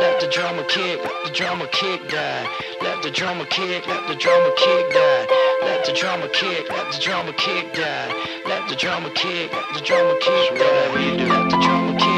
let the drama kick, let the drama kick die. Let the drama kick, let the drama kick die. Let the drama kick, let the drama kick die. Let the drama kick, let the drama kick die. Let the drama kick.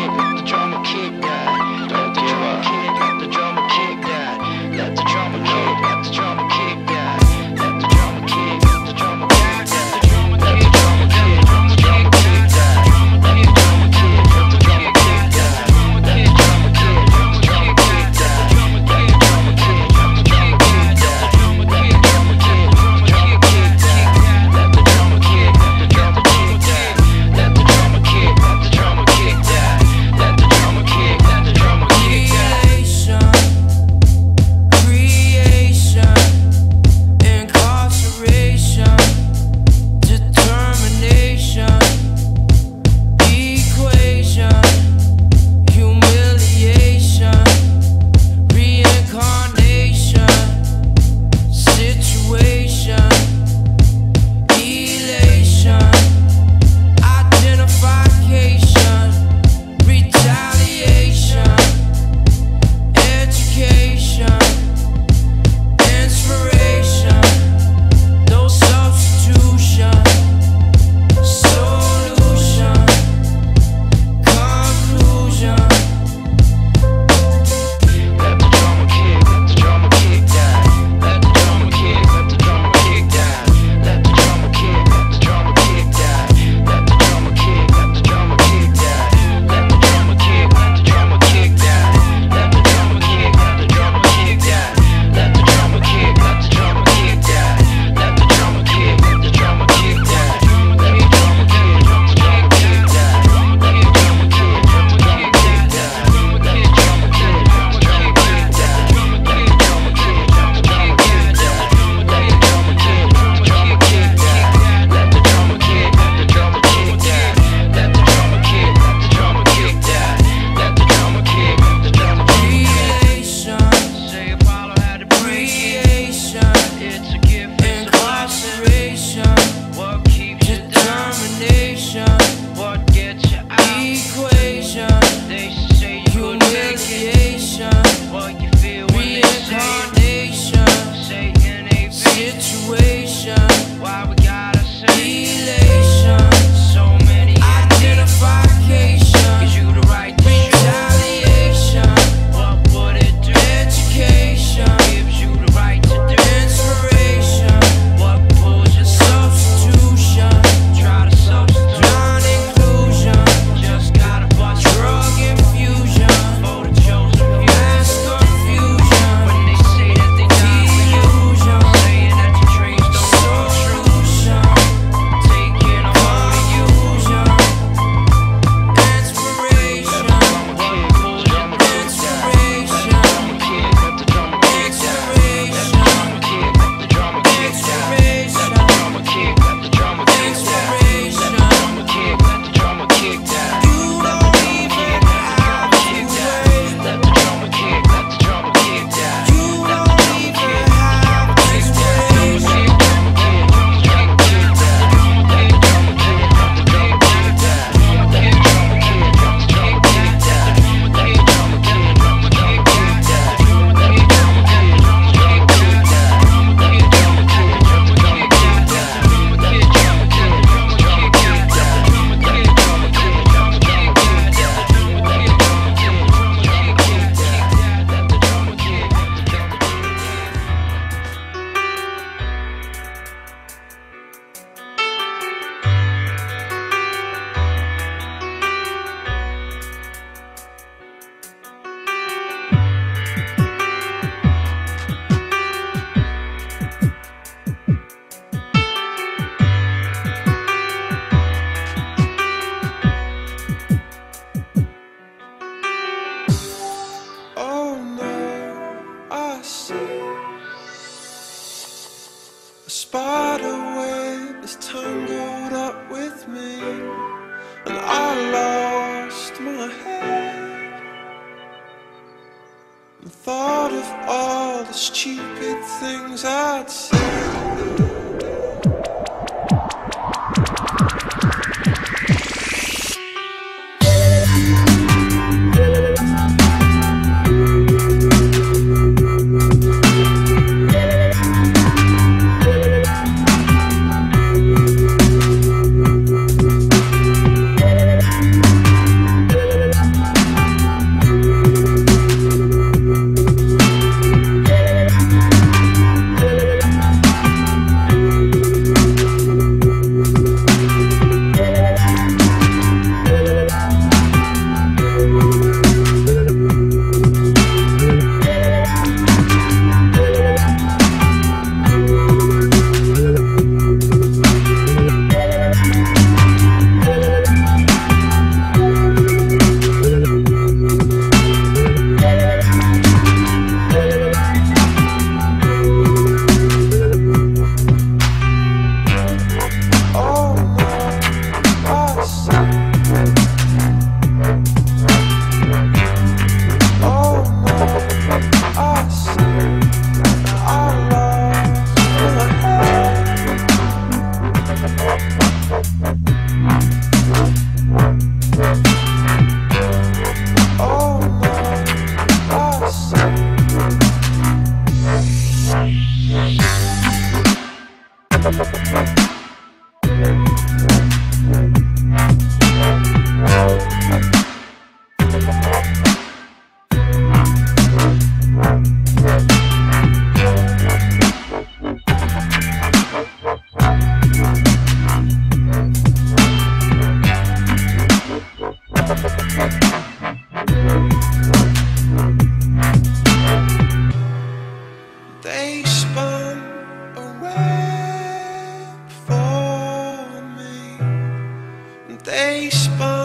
emotion wide web is tangled up with me, and I lost my head. And thought of all the stupid things I'd said. face, but